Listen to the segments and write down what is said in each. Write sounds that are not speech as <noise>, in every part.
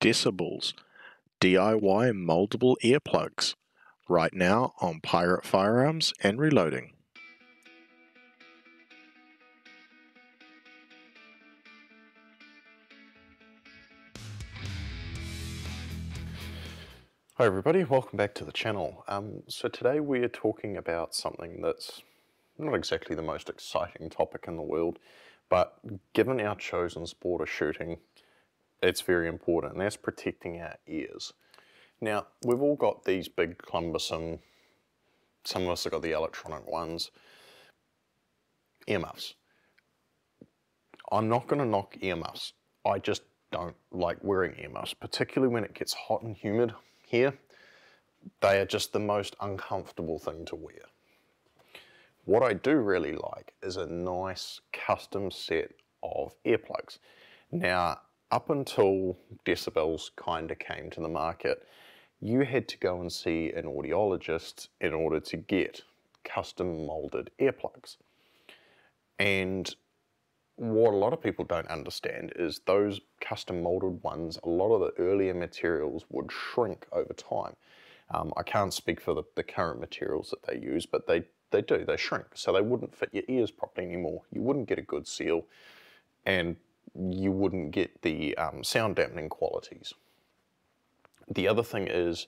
Decibullz DIY moldable earplugs right now on Pyrate Firearms and Reloading. Hi everybody, welcome back to the channel. Um, so today we are talking about something that's not exactly the most exciting topic in the world, but given our chosen sport of shooting, it's very important, and that's protecting our ears. Now, we've all got these big cumbersome, some of us have got the electronic ones, earmuffs. I'm not going to knock earmuffs. I just don't like wearing earmuffs, particularly when it gets hot and humid here. They are just the most uncomfortable thing to wear. What I do really like is a nice custom set of earplugs. Now, up until Decibullz kind of came to the market, you had to go and see an audiologist in order to get custom molded earplugs. And what a lot of people don't understand is those custom molded ones, a lot of the earlier materials would shrink over time. Um, I can't speak for the, the current materials that they use, but they, they do, they shrink. So they wouldn't fit your ears properly anymore. You wouldn't get a good seal. And you wouldn't get the um, sound dampening qualities. The other thing is,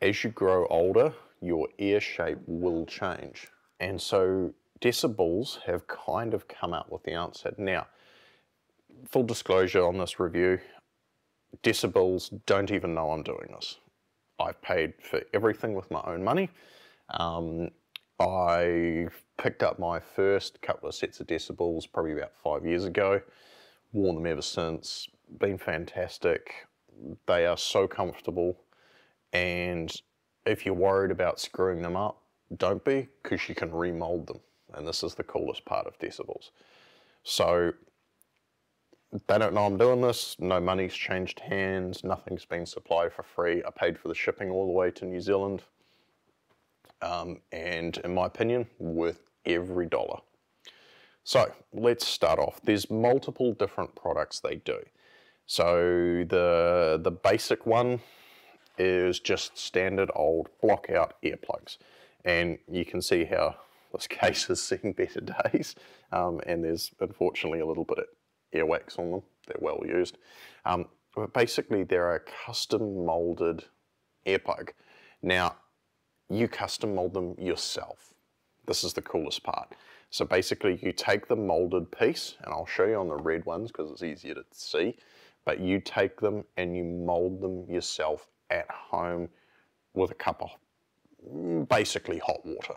as you grow older, your ear shape will change. And so Decibullz have kind of come out with the answer. Now, full disclosure on this review, Decibullz don't even know I'm doing this. I've paid for everything with my own money. Um, I picked up my first couple of sets of Decibullz probably about five years ago worn them ever since, been fantastic. They are so comfortable. And if you're worried about screwing them up, don't be, because you can remold them. And this is the coolest part of Decibullz. So they don't know I'm doing this. No money's changed hands. Nothing's been supplied for free. I paid for the shipping all the way to New Zealand. Um, and in my opinion, worth every dollar. So let's start off. There's multiple different products they do. So the, the basic one is just standard old block out earplugs. And you can see how this <laughs> case has seen better days. Um, and there's unfortunately a little bit of earwax on them. They're well used. Um, but basically they're a custom molded earplug. Now, you custom mold them yourself. This is the coolest part. So basically you take the molded piece, and I'll show you on the red ones because it's easier to see, but you take them and you mold them yourself at home with a cup of mm, basically hot water,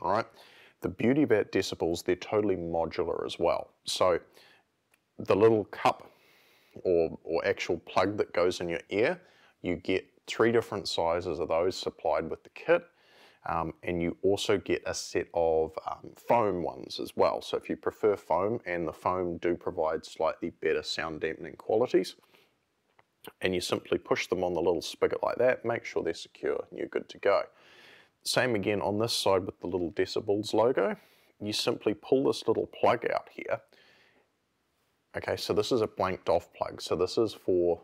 all right? The beauty about Decibullz, they're totally modular as well. So the little cup or, or actual plug that goes in your ear, you get three different sizes of those supplied with the kit. Um, and you also get a set of um, foam ones as well. So if you prefer foam, and the foam do provide slightly better sound dampening qualities, and you simply push them on the little spigot like that, make sure they're secure, and you're good to go. Same again on this side with the little Decibullz logo. You simply pull this little plug out here. Okay, so this is a blanked off plug. So this is for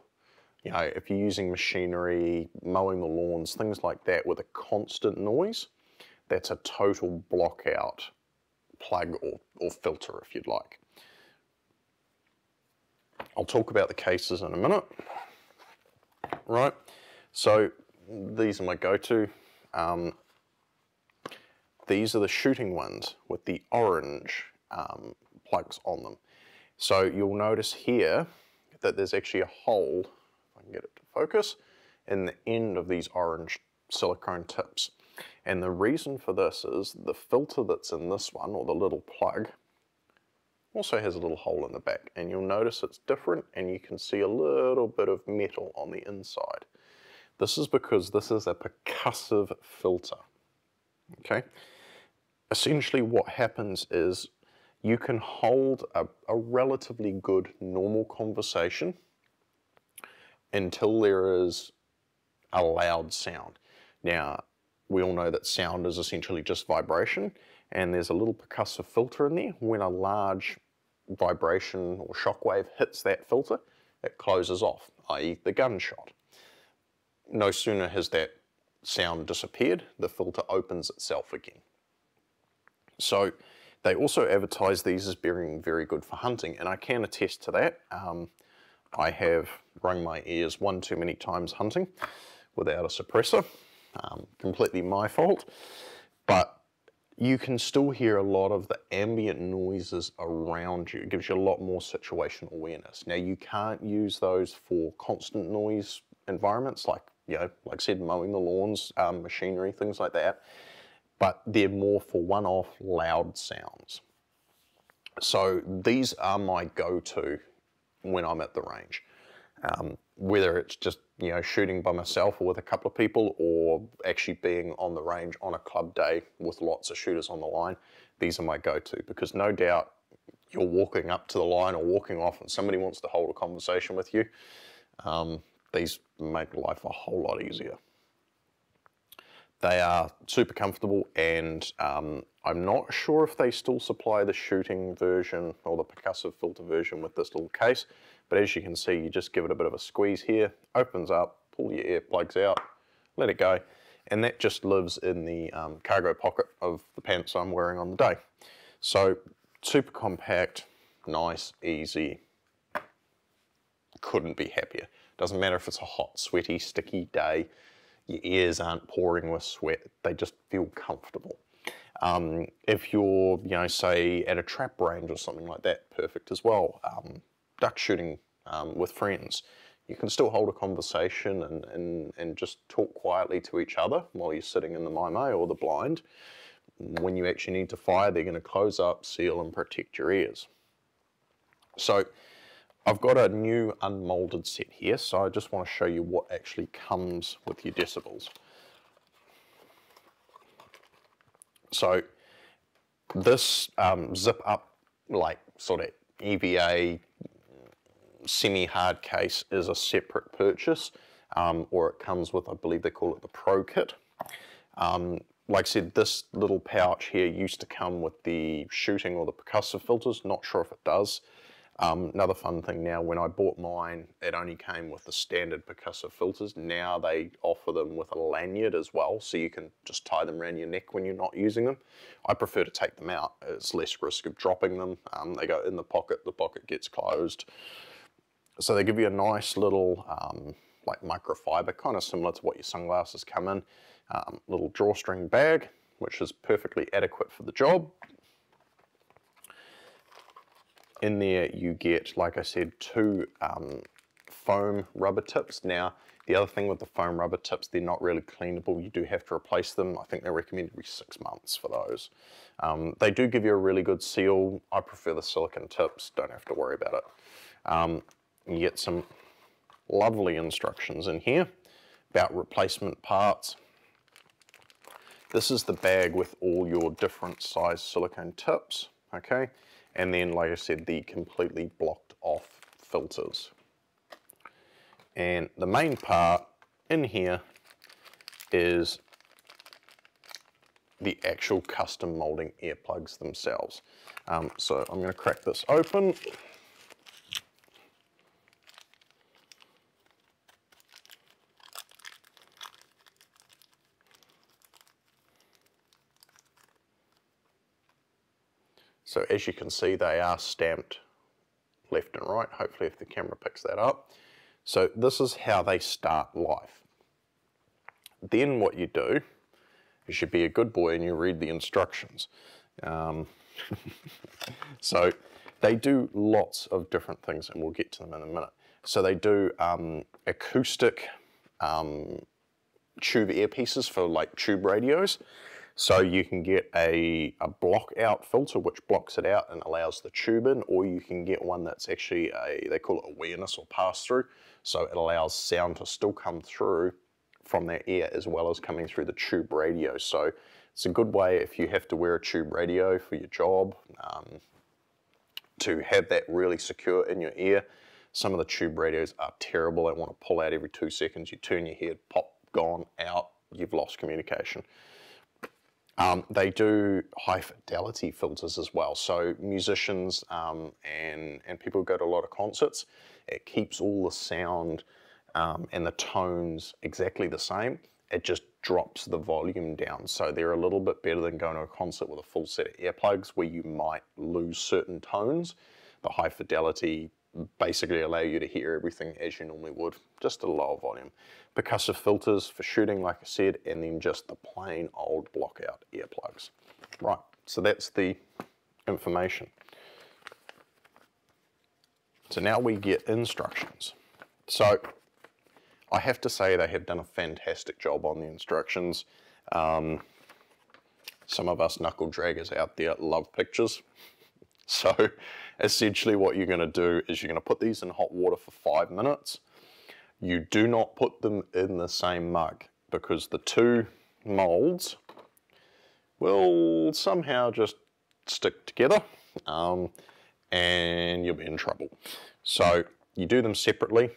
you know, if you're using machinery, mowing the lawns, things like that with a constant noise, that's a total block out plug or, or filter if you'd like. I'll talk about the cases in a minute. Right, so these are my go-to. Um, these are the shooting ones with the orange um, plugs on them. So you'll notice here that there's actually a hole can get it to focus, in the end of these orange silicone tips. And the reason for this is the filter that's in this one, or the little plug, also has a little hole in the back. And you'll notice it's different and you can see a little bit of metal on the inside. This is because this is a percussive filter, okay? Essentially what happens is you can hold a, a relatively good normal conversation until there is a loud sound. Now, we all know that sound is essentially just vibration, and there's a little percussive filter in there. When a large vibration or shock wave hits that filter, it closes off. i.e. the gunshot. No sooner has that sound disappeared, the filter opens itself again. So they also advertise these as being very good for hunting, and I can attest to that. Um, I have rung my ears one too many times hunting without a suppressor. Um, completely my fault. But you can still hear a lot of the ambient noises around you. It gives you a lot more situational awareness. Now you can't use those for constant noise environments like, you know, like I said, mowing the lawns, um, machinery, things like that. But they're more for one-off loud sounds. So these are my go-to when I'm at the range. Um, whether it's just you know shooting by myself or with a couple of people or actually being on the range on a club day with lots of shooters on the line these are my go-to because no doubt you're walking up to the line or walking off and somebody wants to hold a conversation with you um, these make life a whole lot easier they are super comfortable and um, I'm not sure if they still supply the shooting version or the percussive filter version with this little case but as you can see, you just give it a bit of a squeeze here, opens up, pull your earplugs out, let it go. And that just lives in the um, cargo pocket of the pants I'm wearing on the day. So super compact, nice, easy. Couldn't be happier. Doesn't matter if it's a hot, sweaty, sticky day, your ears aren't pouring with sweat, they just feel comfortable. Um, if you're, you know, say at a trap range or something like that, perfect as well. Um, duck shooting um, with friends, you can still hold a conversation and, and, and just talk quietly to each other while you're sitting in the maimai or the blind. When you actually need to fire, they're going to close up, seal, and protect your ears. So I've got a new unmolded set here, so I just want to show you what actually comes with your Decibullz. So this um, zip up like sort of EVA semi-hard case is a separate purchase, um, or it comes with, I believe they call it the Pro Kit. Um, like I said, this little pouch here used to come with the shooting or the percussive filters, not sure if it does. Um, another fun thing now, when I bought mine, it only came with the standard percussive filters. Now they offer them with a lanyard as well, so you can just tie them around your neck when you're not using them. I prefer to take them out. It's less risk of dropping them. Um, they go in the pocket, the pocket gets closed. So they give you a nice little um, like microfiber, kind of similar to what your sunglasses come in. Um, little drawstring bag, which is perfectly adequate for the job. In there you get, like I said, two um, foam rubber tips. Now, the other thing with the foam rubber tips, they're not really cleanable. You do have to replace them. I think they recommend every six months for those. Um, they do give you a really good seal. I prefer the silicon tips, don't have to worry about it. Um, you get some lovely instructions in here about replacement parts. This is the bag with all your different size silicone tips, okay? And then, like I said, the completely blocked off filters. And the main part in here is the actual custom molding earplugs themselves. Um, so I'm going to crack this open. So as you can see, they are stamped left and right, hopefully if the camera picks that up. So this is how they start life. Then what you do is you be a good boy and you read the instructions. Um, <laughs> so they do lots of different things and we'll get to them in a minute. So they do um, acoustic um, tube earpieces for like tube radios. So you can get a, a block out filter which blocks it out and allows the tube in, or you can get one that's actually a, they call it awareness or pass through. So it allows sound to still come through from their ear as well as coming through the tube radio. So it's a good way if you have to wear a tube radio for your job um, to have that really secure in your ear. Some of the tube radios are terrible. They want to pull out every two seconds. You turn your head, pop, gone, out, you've lost communication. Um, they do high fidelity filters as well. So musicians um, and, and people who go to a lot of concerts, it keeps all the sound um, and the tone's exactly the same, it just drops the volume down. So they're a little bit better than going to a concert with a full set of earplugs where you might lose certain tones. The high fidelity basically allow you to hear everything as you normally would, just at a lower volume. Percussive filters for shooting, like I said, and then just the plain old blockout earplugs. Right, so that's the information. So now we get instructions. So I have to say they have done a fantastic job on the instructions. Um, some of us knuckle draggers out there love pictures. <laughs> So essentially what you're going to do is you're going to put these in hot water for five minutes. You do not put them in the same mug because the two molds will somehow just stick together um, and you'll be in trouble. So you do them separately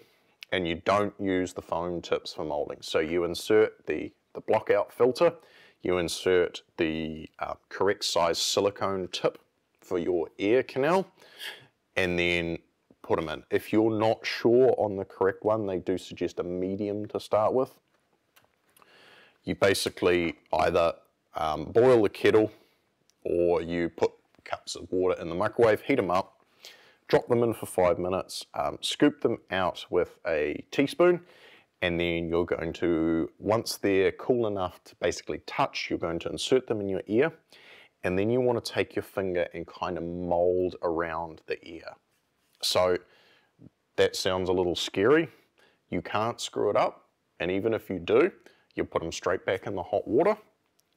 and you don't use the foam tips for molding. So you insert the, the block out filter, you insert the uh, correct size silicone tip for your ear canal, and then put them in. If you're not sure on the correct one, they do suggest a medium to start with. You basically either um, boil the kettle or you put cups of water in the microwave, heat them up, drop them in for five minutes, um, scoop them out with a teaspoon, and then you're going to, once they're cool enough to basically touch, you're going to insert them in your ear, and then you want to take your finger and kind of mold around the ear. So that sounds a little scary. You can't screw it up, and even if you do, you put them straight back in the hot water,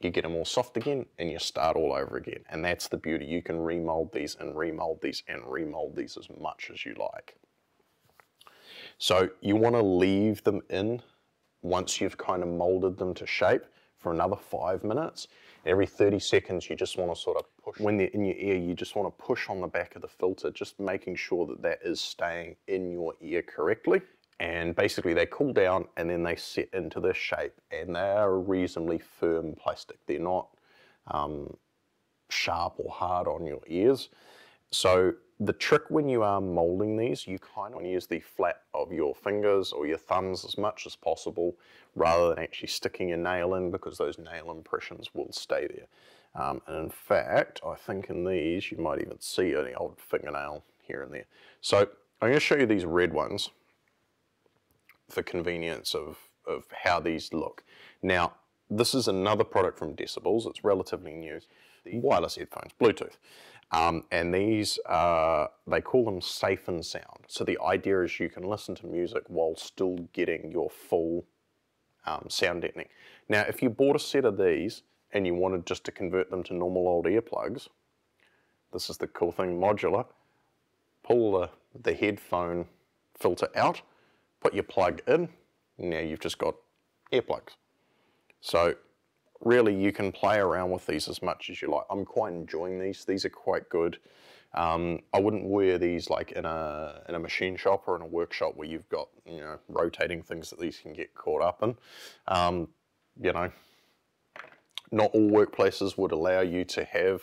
you get them all soft again and you start all over again. And that's the beauty. You can remold these and remold these and remold these as much as you like. So you want to leave them in once you've kind of molded them to shape for another five minutes. Every 30 seconds, you just want to sort of push. When they're in your ear, you just want to push on the back of the filter, just making sure that that is staying in your ear correctly and basically they cool down and then they set into this shape and they are reasonably firm plastic. They're not um, sharp or hard on your ears. So the trick when you are molding these, you kind of want to use the flat of your fingers or your thumbs as much as possible rather than actually sticking your nail in because those nail impressions will stay there. Um, and in fact, I think in these you might even see an old fingernail here and there. So I'm going to show you these red ones for convenience of, of how these look. Now, this is another product from Decibullz. It's relatively new. The wireless headphones, Bluetooth. Um, and these, uh, they call them safe and sound. So the idea is you can listen to music while still getting your full um, sound deadening. Now, if you bought a set of these and you wanted just to convert them to normal old earplugs, this is the cool thing, modular. Pull the, the headphone filter out, put your plug in, now you've just got earplugs. So really you can play around with these as much as you like. I'm quite enjoying these. These are quite good. Um, I wouldn't wear these like in a in a machine shop or in a workshop where you've got you know rotating things that these can get caught up in. Um, you know, not all workplaces would allow you to have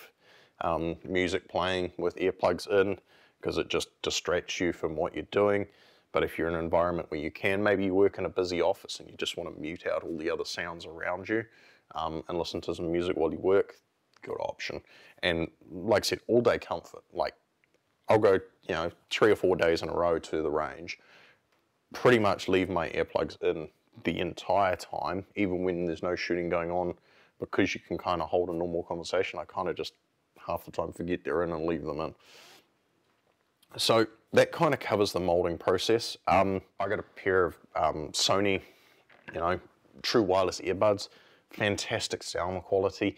um, music playing with earplugs in because it just distracts you from what you're doing. But if you're in an environment where you can, maybe you work in a busy office and you just want to mute out all the other sounds around you um, and listen to some music while you work, good option. And like I said, all day comfort. Like I'll go, you know, three or four days in a row to the range, pretty much leave my earplugs in the entire time, even when there's no shooting going on, because you can kind of hold a normal conversation. I kind of just half the time forget they're in and leave them in. So that kind of covers the molding process. Um, I got a pair of um, Sony, you know, true wireless earbuds, fantastic sound quality.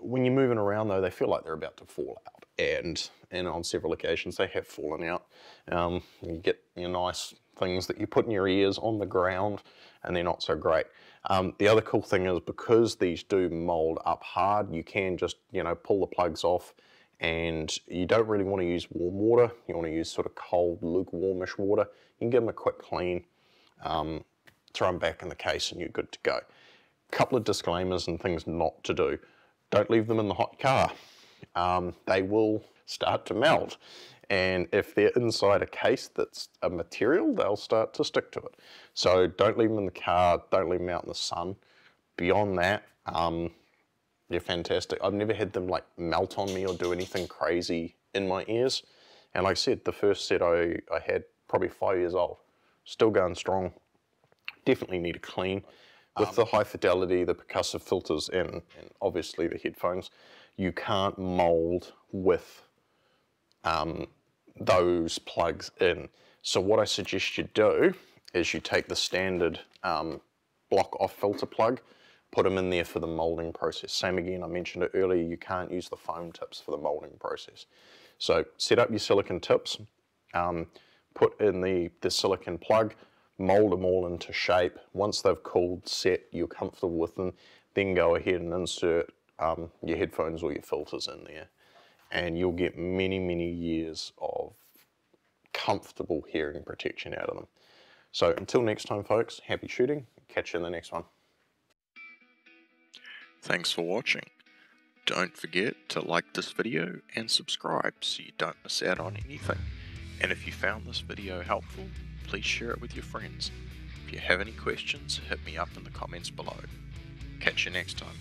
When you're moving around though, they feel like they're about to fall out. And, and on several occasions they have fallen out. Um, you get your nice things that you put in your ears on the ground and they're not so great. Um, the other cool thing is because these do mold up hard, you can just, you know, pull the plugs off and you don't really want to use warm water. You want to use sort of cold, lukewarmish water. You can give them a quick clean, um, throw them back in the case and you're good to go. Couple of disclaimers and things not to do. Don't leave them in the hot car. Um, they will start to melt. And if they're inside a case that's a material, they'll start to stick to it. So don't leave them in the car, don't leave them out in the sun. Beyond that, um, they're fantastic. I've never had them like melt on me or do anything crazy in my ears. And like I said, the first set I, I had probably five years old, still going strong. Definitely need a clean. With um, the high fidelity, the percussive filters, and, and, obviously the headphones, you can't mold with um, those plugs in. So what I suggest you do is you take the standard um, block off filter plug, put them in there for the molding process. Same again, I mentioned it earlier, you can't use the foam tips for the molding process. So set up your silicon tips, um, put in the, the silicon plug, mold them all into shape. Once they've cooled, set, you're comfortable with them, then go ahead and insert um, your headphones or your filters in there. And you'll get many, many years of comfortable hearing protection out of them. So until next time, folks, happy shooting. Catch you in the next one. Thanks for watching. Don't forget to like this video and subscribe so you don't miss out on anything. And if you found this video helpful, please share it with your friends. If you have any questions, hit me up in the comments below. Catch you next time.